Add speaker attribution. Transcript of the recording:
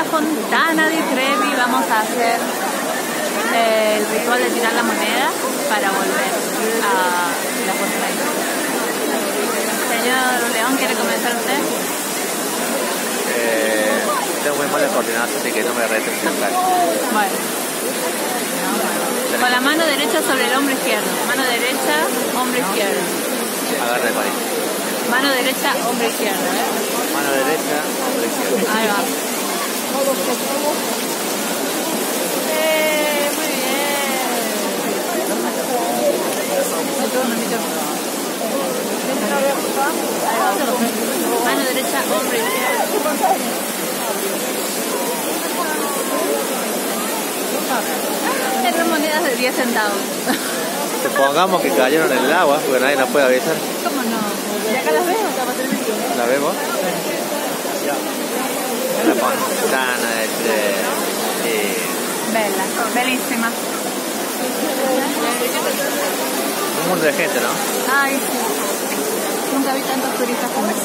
Speaker 1: la fontana di Trevi vamos a hacer eh, el ritual de tirar la moneda para volver a la fontana di Trevi. Señor León, ¿quiere comenzar usted?
Speaker 2: Eh, tengo muy mala coordinación, así que no me retes
Speaker 1: Bueno. Con la mano derecha sobre el hombro izquierdo. Mano derecha, hombro izquierdo.
Speaker 2: Agarra el.
Speaker 1: Mano derecha, hombro izquierdo. ¿eh?
Speaker 2: Mano derecha, hombro izquierdo.
Speaker 1: Ahí va. Eh, muy bien. Mano derecha, izquierdo. Eran monedas de 10 centavos.
Speaker 2: Supongamos que cayeron en el agua, porque nadie nos puede avisar.
Speaker 1: ¿Cómo no? ¿Y acá las vemos?
Speaker 2: ¿La vemos? La fontana de Trevi.
Speaker 1: Bella, bellísima.
Speaker 2: Un mundo de gente, ¿no?
Speaker 1: Ay, sí. tantos habitantes turistas como es.